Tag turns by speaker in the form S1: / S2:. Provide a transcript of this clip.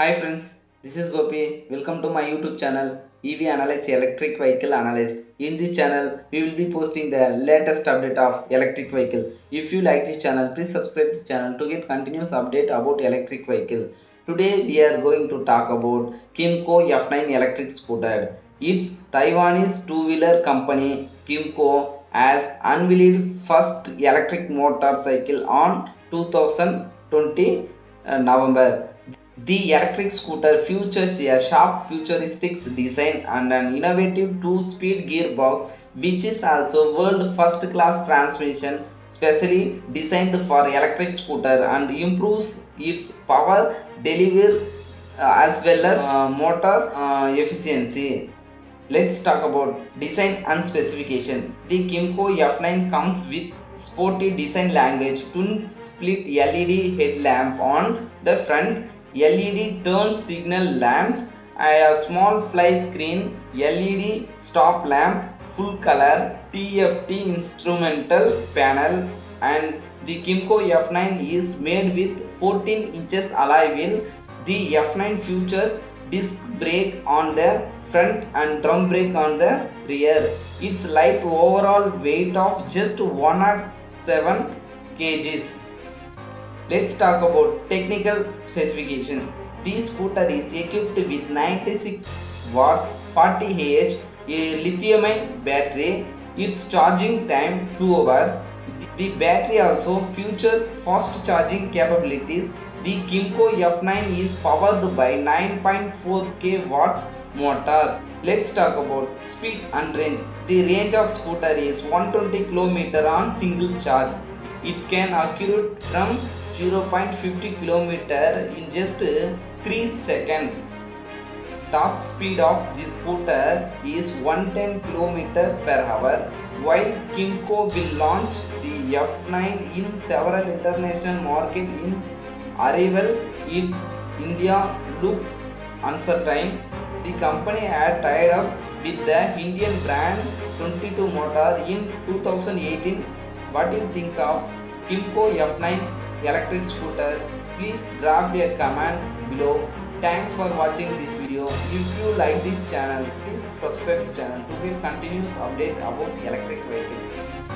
S1: Hi friends, this is Gopi. Welcome to my YouTube channel EV Analyze Electric Vehicle Analyst. In this channel, we will be posting the latest update of electric vehicle. If you like this channel, please subscribe this channel to get continuous update about electric vehicle. Today we are going to talk about Kymco F9 electric scooter. Its Taiwanese two-wheeler company Kymco has unveiled first electric motorcycle on 2020 uh, November. The electric scooter features a sharp futuristic design and an innovative two-speed gearbox which is also world first class transmission specially designed for electric scooter and improves its power delivery uh, as well as uh, motor uh, efficiency. Let's talk about design and specification. The Kymco F9 comes with sporty design language, twin split LED headlamp on the front, LED turn signal lamps, a small fly screen, LED stop lamp, full color, TFT instrumental panel and the Kymco F9 is made with 14 inches alloy wheel. The F9 features disc brake on the front and drum brake on the rear. Its light overall weight of just 107 kgs. Let's talk about technical specification. This scooter is equipped with 96 watts 40 Ah lithium-ion battery. Its charging time 2 hours. The battery also features fast charging capabilities. The Kymco F9 is powered by 9.4k watts motor. Let's talk about speed and range. The range of scooter is 120 km on single charge. It can accurate from 0.50 km in just 3 seconds. Top speed of this scooter is 110 km per hour. While Kymco will launch the F9 in several international markets in arrival in India look uncertain. The company had tied up with the Indian brand 22 Motor in 2018. What do you think of Kymco F9 electric scooter? Please drop a comment below. Thanks for watching this video. If you like this channel, please subscribe this channel to get continuous update about electric vehicle.